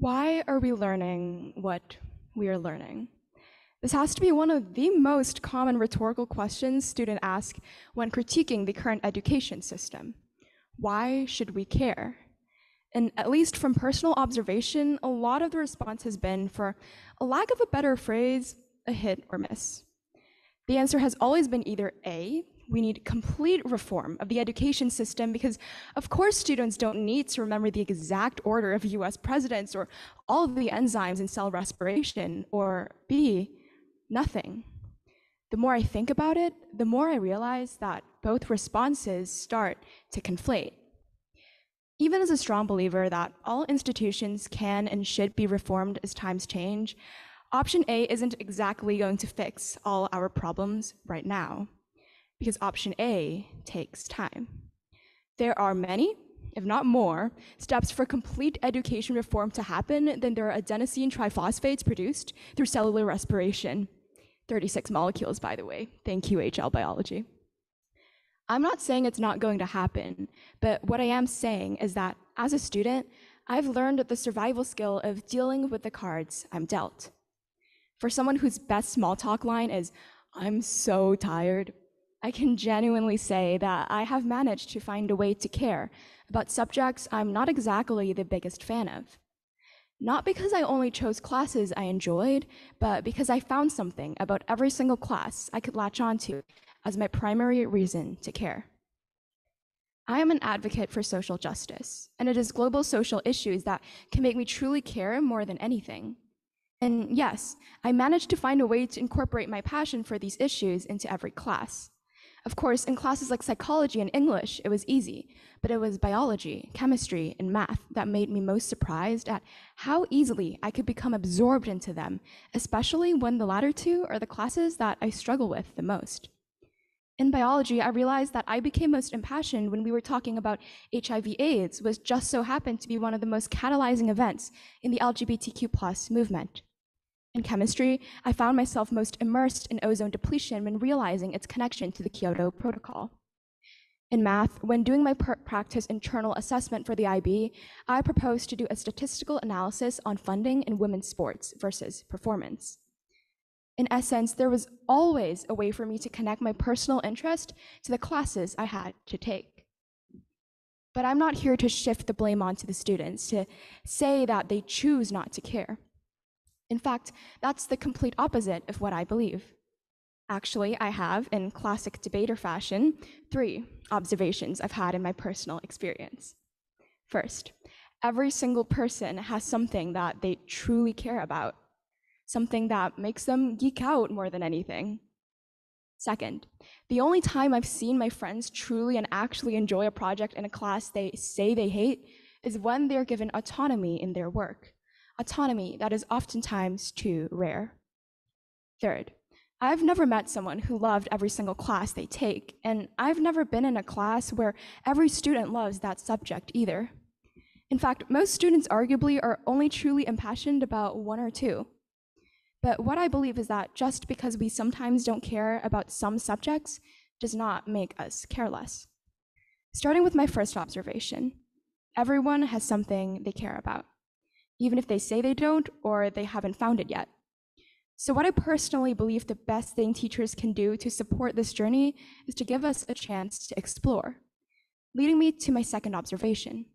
Why are we learning what we are learning? This has to be one of the most common rhetorical questions students ask when critiquing the current education system. Why should we care? And at least from personal observation, a lot of the response has been, for a lack of a better phrase, a hit or miss. The answer has always been either A, we need complete reform of the education system because, of course, students don't need to remember the exact order of US presidents or all of the enzymes in cell respiration, or B, nothing. The more I think about it, the more I realize that both responses start to conflate. Even as a strong believer that all institutions can and should be reformed as times change, option A isn't exactly going to fix all our problems right now because option A takes time. There are many, if not more, steps for complete education reform to happen than there are adenosine triphosphates produced through cellular respiration. 36 molecules, by the way. Thank you, HL Biology. I'm not saying it's not going to happen, but what I am saying is that as a student, I've learned the survival skill of dealing with the cards I'm dealt. For someone whose best small talk line is, I'm so tired, I can genuinely say that I have managed to find a way to care about subjects I'm not exactly the biggest fan of. Not because I only chose classes I enjoyed, but because I found something about every single class I could latch onto as my primary reason to care. I am an advocate for social justice, and it is global social issues that can make me truly care more than anything. And yes, I managed to find a way to incorporate my passion for these issues into every class. Of course, in classes like psychology and English, it was easy, but it was biology, chemistry, and math that made me most surprised at how easily I could become absorbed into them, especially when the latter two are the classes that I struggle with the most. In biology, I realized that I became most impassioned when we were talking about HIV AIDS, which just so happened to be one of the most catalyzing events in the LGBTQ plus movement. In chemistry, I found myself most immersed in ozone depletion when realizing its connection to the Kyoto Protocol. In math, when doing my practice internal assessment for the IB, I proposed to do a statistical analysis on funding in women's sports versus performance. In essence, there was always a way for me to connect my personal interest to the classes I had to take. But I'm not here to shift the blame onto the students, to say that they choose not to care. In fact, that's the complete opposite of what I believe. Actually, I have, in classic debater fashion, three observations I've had in my personal experience. First, every single person has something that they truly care about, something that makes them geek out more than anything. Second, the only time I've seen my friends truly and actually enjoy a project in a class they say they hate is when they're given autonomy in their work autonomy that is oftentimes too rare. Third, I've never met someone who loved every single class they take, and I've never been in a class where every student loves that subject either. In fact, most students arguably are only truly impassioned about one or two. But what I believe is that just because we sometimes don't care about some subjects does not make us careless. Starting with my first observation, everyone has something they care about even if they say they don't or they haven't found it yet. So, what I personally believe the best thing teachers can do to support this journey is to give us a chance to explore, leading me to my second observation.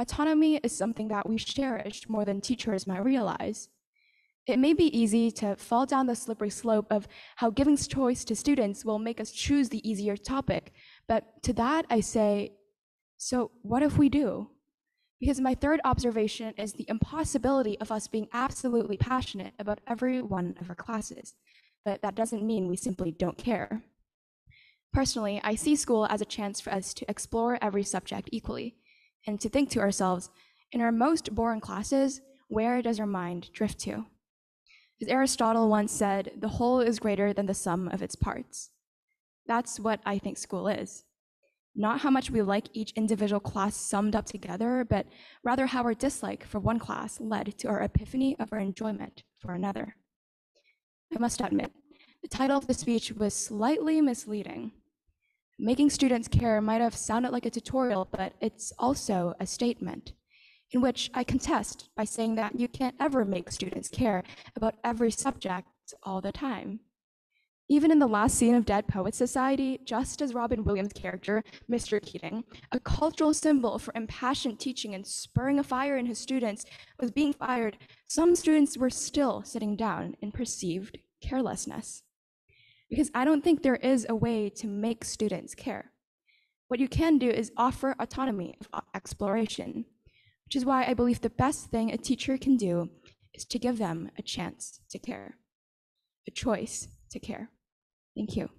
Autonomy is something that we cherish more than teachers might realize. It may be easy to fall down the slippery slope of how giving choice to students will make us choose the easier topic, but to that I say, so what if we do? Because my third observation is the impossibility of us being absolutely passionate about every one of our classes. But that doesn't mean we simply don't care. Personally, I see school as a chance for us to explore every subject equally and to think to ourselves, in our most boring classes, where does our mind drift to? As Aristotle once said, the whole is greater than the sum of its parts. That's what I think school is not how much we like each individual class summed up together, but rather how our dislike for one class led to our epiphany of our enjoyment for another. I must admit, the title of the speech was slightly misleading. Making students care might have sounded like a tutorial, but it's also a statement. in which I contest by saying that you can't ever make students care about every subject all the time. Even in the last scene of Dead Poets Society, just as Robin Williams' character, Mr. Keating, a cultural symbol for impassioned teaching and spurring a fire in his students, was being fired, some students were still sitting down in perceived carelessness. Because I don't think there is a way to make students care. What you can do is offer autonomy of exploration, which is why I believe the best thing a teacher can do is to give them a chance to care, a choice to care. Thank you.